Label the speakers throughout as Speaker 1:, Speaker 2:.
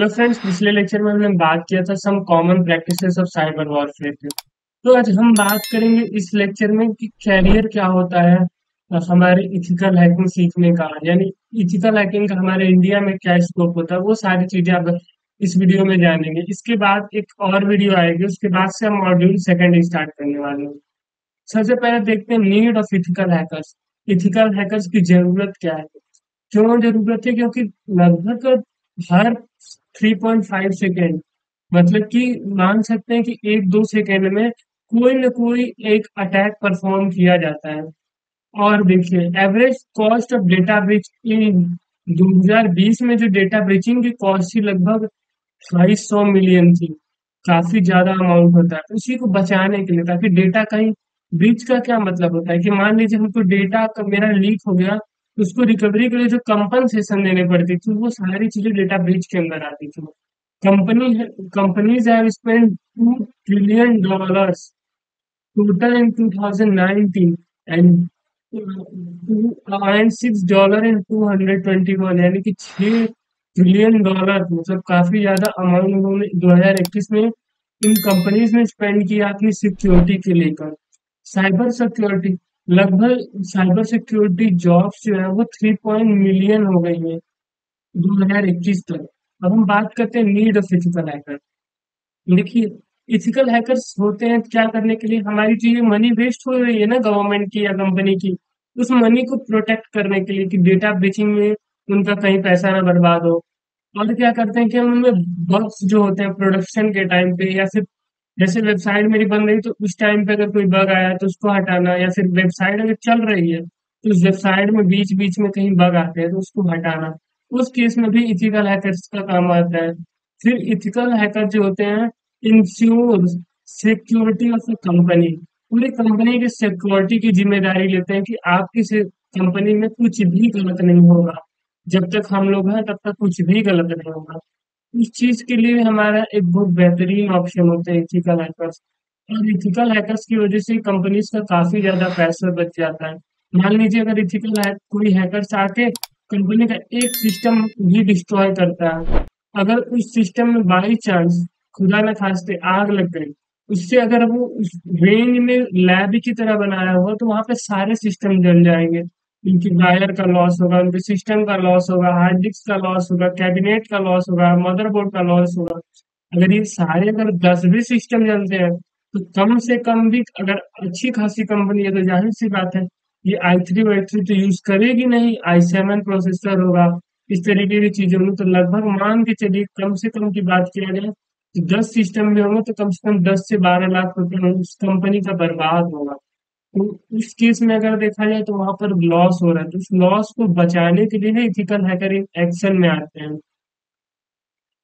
Speaker 1: Hello friends पिछले lecture में हमने बात किया था some common practices of cyber warfare के। तो आज हम बात करेंगे इस लेक्चर में कि कैरियर क्या होता है हमारे इथिकल हैकिंग सीखने का, यानी इथिकल हैकिंग का हमारे इंडिया में क्या स्कोप होता है, वो सारी चीज़ें आप इस वीडियो में जानेंगे। इसके बाद एक और वीडियो आएगी, उसके बाद से हम मॉड्यूल सेकेंड स्टार्ट करने वाले हैं। सबसे पहले देखते हैं need of ethical hackers ethical hackers की ज़रूरत क्या है? क्यों ज़रूरत है? क्योंकि लगभग हर 3.5 सेकेंड मतलब कि मान सकते हैं कि एक दो सेकेंड में कोई ना कोई एक अटैक परफॉर्म किया जाता है। और देखिए average cost of data breach in 2020 में जो डेटा ब्रिचिंग की कॉस्ट थी लगभग ढाई सौ मिलियन थी। काफ़ी ज़्यादा अमाउंट होता है। उसी को बचाने के लिए, ताकि डेटा कहीं ब्रिच का क्या मतलब होता है? कि मान लीजिए हमको डेटा का मेरा लीक हो गया उसको रिकवरी के लिए जो कंपनसेशन देने पड़ती थी, वो सारी चीज़ें डेटा ब्रिच के अंदर आती थी। Company companies have spend two trillion dollars total in 2019 and and six dollar in 221 यानी कि छह ट्रिलियन डॉलर मतलब काफ़ी ज़्यादा अमाउंट उन्होंने 2021 में इन कंपनीज़ ने स्पेंड किया अपनी सिक्योरिटी के लेकर। साइबर सिक्योरिटी लगभग साइबर सिक्योरिटी जॉब्स जो है वो थ्री पॉइंट मिलियन हो गई है दो हज़ार इक्कीस तक। अब हम बात करते हैं नीड ऑफ़ इथिकल हैकर देखिए इथिकल हैकर्स होते हैं क्या करने के लिए? हमारी जो मनी वेस्ट हो रही है ना गवर्नमेंट की या कंपनी की, उस मनी को प्रोटेक्ट करने के लिए कि डेटा ब्रीचिंग में उनका कहीं पैसा ना बर्बाद हो। और क्या करते हैं कि हम उनमें बग्स जो होते हैं प्रोडक्शन के टाइम पे या फिर जैसे वेबसाइट मेरी बन रही तो उस टाइम पे अगर कोई बग आया तो उसको हटाना, या फिर वेबसाइट अगर चल रही है तो उस वेबसाइट में बीच बीच में कहीं बग आते हैं तो उसको हटाना। उस केस में भी इथिकल हैकर्स का काम आता है। फिर इथिकल हैकर जो होते हैं ensure security of the company पूरी कंपनी की सिक्योरिटी की ज़िम्मेदारी लेते हैं कि आपकी कंपनी में कुछ भी गलत नहीं होगा। जब तक हम लोग हैं, तब तक कुछ भी गलत नहीं होगा। इस चीज़ के लिए हमारा एक बहुत बेहतरीन ऑप्शन होता है इथिकल हैकर्स और इथिकल हैकर्स की वजह से कंपनीज़ का काफ़ी ज़्यादा पैसा बच जाता है। मान लीजिए अगर इथिकल है, कोई हैकर्स आके कंपनी का एक सिस्टम भी डिस्ट्रॉय करता है। अगर उस सिस्टम में बाई चांस खुदा न खास्ते आग लग गई उससे अगर वो उस रेंज में लैब की तरह बनाया हुआ तो वहाँ पे सारे सिस्टम जल जाएँगे। उनकी वायर का लॉस होगा उनके सिस्टम का लॉस होगा हार्ड डिस्क का लॉस होगा कैबिनेट का लॉस होगा मदरबोर्ड का लॉस होगा। अगर ये सारे अगर दस भी सिस्टम चलते हैं तो कम से कम भी अगर अच्छी खासी कंपनी है तो ज़ाहिर सी बात है, ये आई थ्री वाई थ्री तो यूज़ करेगी नहीं आई सेवन प्रोसेसर होगा। इस तरीके की चीज़ों में तो लगभग मान के चलिए, कम से कम की बात किया जाए तो दस सिस्टम भी होंगे तो कम से कम दस से बारह लाख रुपए उस कंपनी का बर्बाद होगा। तो इस केस में अगर देखा जाए तो वहाँ पर लॉस हो रहा है। तो उस लॉस को बचाने के लिए इथिकल हैकर एक्शन में आते हैं।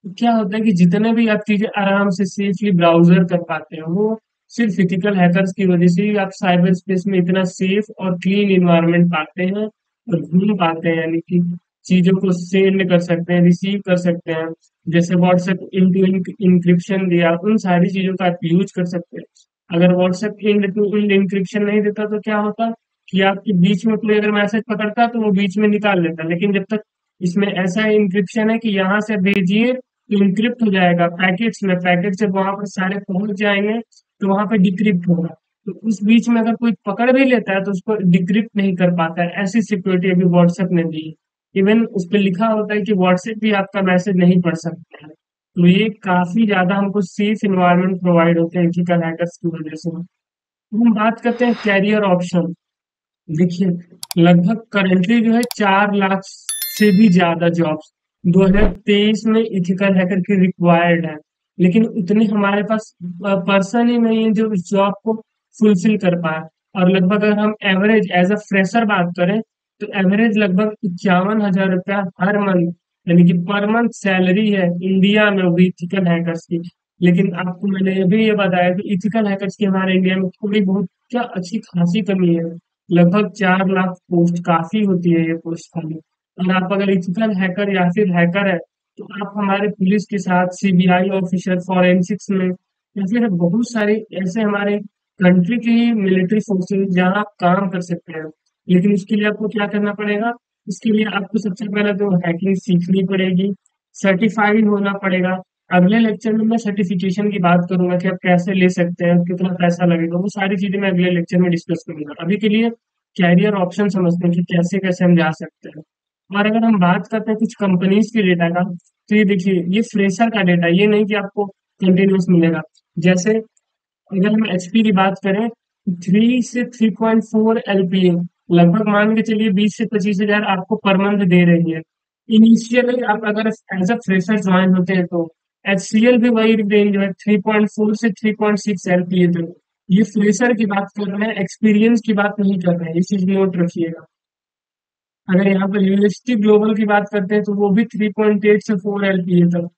Speaker 1: तो क्या होता है कि जितने भी आप चीज़ें आराम से सेफली ब्राउज़र कर पाते हैं, वो सिर्फ़ इथिकल हैकर्स की वजह से ही आप साइबर स्पेस में इतना सेफ़ और क्लीन इन्वायरमेंट पाते हैं और घूम पाते हैं, यानी कि चीज़ों को सेंड कर सकते हैं रिसीव कर सकते हैं। जैसे व्हाट्सएप इंक्रिप्शन दिया उन सारी चीज़ों का आप यूज़ कर सकते हैं। अगर WhatsApp end to end encryption नहीं देता तो क्या होता कि आपके बीच में कोई अगर मैसेज पकड़ता तो वो बीच में निकाल लेता। लेकिन जब तक इसमें ऐसा इंक्रिप्शन है कि यहाँ से भेजिए तो इंक्रिप्ट हो जाएगा पैकेट्स में। पैकेट जब वहाँ पर सारे पहुँच जाएँगे तो वहाँ पर डिक्रिप्ट होगा। तो उस बीच में अगर कोई पकड़ भी लेता है तो उसको डिक्रिप्ट नहीं कर पाता है। ऐसी सिक्योरिटी अभी व्हाट्सएप ने दी इवन उस पर लिखा होता है कि व्हाट्सएप भी आपका मैसेज नहीं पढ़ सकता है। तो ये काफ़ी ज़्यादा हमको सेफ़ इन्वायरमेंट प्रोवाइड होते हैं एथिकल हैकर्स की वजह से हम बात करते हैं कैरियर ऑप्शन देखिए, लगभग करेंटली जो है चार लाख से भी ज़्यादा जॉब्स 2023 में इथिकल हैकर की रिक्वायर्ड है। लेकिन उतने हमारे पास पर्सन ही नहीं है जो इस जॉब को फुलफिल कर पाए। और लगभग अगर हम एवरेज एज अ फ्रेशर बात करें तो एवरेज लगभग इक्यावन हज़ार रुपया हर मंथ यानी कि पर मंथ सैलरी है इंडिया में भी इथिकल हैकर्स की। लेकिन आपको मैंने ये भी ये बताया कि इथिकल हैकर्स की हमारे इंडिया में थोड़ी बहुत क्या अच्छी खासी कमी है। लगभग चार लाख पोस्ट काफ़ी होती है ये पोस्ट खाली। और आप अगर इथिकल हैकर या फिर हैकर है तो आप हमारे पुलिस के साथ सीबीआई ऑफिसर फॉरेंसिक्स में, या फिर बहुत सारे ऐसे हमारे कंट्री के मिलिट्री फोर्सेज जहाँ आप काम कर सकते हैं। लेकिन इसके लिए आपको क्या करना पड़ेगा? इसके लिए आपको सबसे पहले तो हैकिंग सीखनी पड़ेगी। सर्टिफाइड होना पड़ेगा। अगले लेक्चर में मैं सर्टिफिकेशन की बात करूँगा कि आप कैसे ले सकते हैं, कितना पैसा लगेगा, वो सारी चीज़ें मैं अगले लेक्चर में डिस्कस करूँगा। अभी के लिए कैरियर ऑप्शन समझते हैं कि कैसे कैसे हम जा सकते हैं। और अगर हम बात करते हैं कुछ कंपनीज़ के डेटा का तो ये देखिए, ये फ्रेशर का डेटा ये नहीं कि आपको कंटिन्यूस मिलेगा। जैसे अगर हम एचपी की बात करें थ्री से थ्री पॉइंट फोर एलपीए लगभग मान के चलिए बीस से पच्चीस हज़ार आपको पर मंथ दे रही है। इनिशियली आप अगर एज अ फ्रेशर ज्वाइन होते हैं तो एच सी एल भी वही रेंज है थ्री पॉइंट फोर से थ्री पॉइंट सिक्स एलपीए तक। ये फ्रेशर की बात कर रहे हैं एक्सपीरियंस की बात नहीं कर रहे हैं ये चीज़ नोट रखिएगा। अगर यहाँ पर यूनिवर्सिटी ग्लोबल की बात करते हैं तो वो भी थ्री पॉइंट एट से फोर एलपीए तक।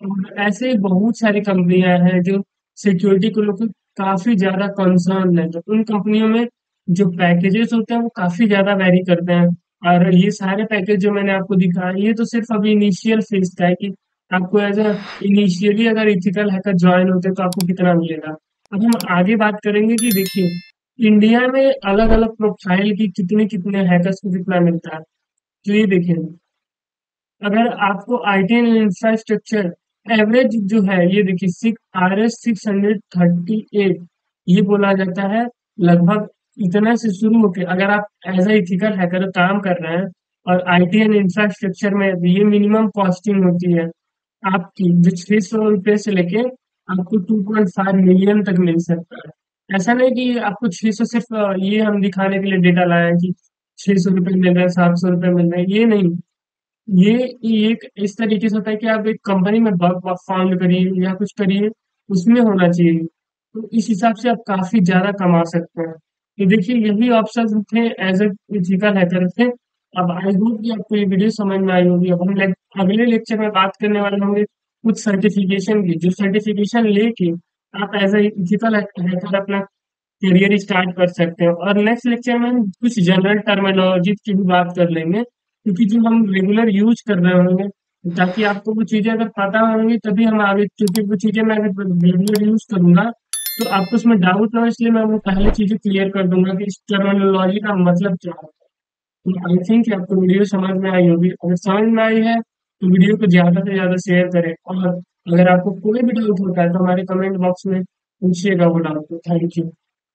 Speaker 1: और ऐसे बहुत सारी कंपनियाँ हैं जो सिक्योरिटी को लेकर काफ़ी ज़्यादा कंसर्न है। तो उन कंपनियों में जो पैकेजेस होते हैं, वो काफ़ी ज़्यादा वेरी करते हैं। और ये सारे पैकेज जो मैंने आपको दिखाया ये तो सिर्फ़ अभी इनिशियल फ़ेज़ का है कि आपको एज अ इनिशियली अगर इथिकल हैकर ज्वाइन होते तो आपको कितना मिलेगा। अब हम आगे बात करेंगे कि देखिए इंडिया में अलग अलग प्रोफ़ाइल की कितने कितने हैकर्स को कितना मिलता है। तो ये देखिए, अगर आपको आईटी एंड इंफ्रास्ट्रक्चर एवरेज जो है, ये देखिए six R S six hundred thirty eight ये बोला जाता है, लगभग इतना से शुरू होकर अगर आप एज ए इथिकल हैकर काम कर रहे हैं और आईटी एंड इंफ्रास्ट्रक्चर में ये मिनिमम कॉस्टिंग होती है, आपकी जो छह सौ रुपये से लेके आपको टू पॉइंट फाइव मिलियन तक मिल सकता है। ऐसा नहीं कि आपको छह सौ सिर्फ़ ये हम दिखाने के लिए डेटा लाए कि छह सौ रुपये मिल रहे हैं, सात सौ रुपये मिल रहे हैं, ये नहीं। ये एक इस तरीके से होता है कि आप एक कंपनी में बग फाउंड करिए या कुछ करिए, उसमें होना चाहिए। तो इस हिसाब से आप काफ़ी ज़्यादा कमा सकते हैं। तो देखिए, यही ऑप्शन थे एज ए फ़िज़िकल हैकर थे। अब आई होप कि आपको ये वीडियो समझ में आई होगी। अब हम ले- अगले लेक्चर में बात करने वाले होंगे कुछ सर्टिफिकेशन की। जो सर्टिफिकेशन लेके आप एज ए फ़िज़िकल हैकर अपना करियर स्टार्ट कर सकते हैं। और नेक्स्ट लेक्चर में हम कुछ जनरल टर्मिनोलॉजी की भी बात कर लेंगे, क्योंकि जो हम रेगुलर यूज़ कर रहे होंगे, ताकि आपको वो चीज़ें अगर पता होंगी, तभी हम आगे, क्योंकि वो चीज़ें मैं अगर रेगुलर यूज़ करूँगा तो आपको उसमें डाउट ना हो, इसलिए मैं वो पहले चीज़ें क्लियर कर दूँगा कि इस टर्मिनोलॉजी का मतलब क्या है। तो आई थिंक आपको वीडियो समझ में आई होगी। अगर समझ में आई है तो वीडियो को ज़्यादा से ज़्यादा शेयर करें। और अगर आपको कोई भी डाउट होता है तो हमारे कमेंट बॉक्स में पूछिएगा वो डाउट थैंक यू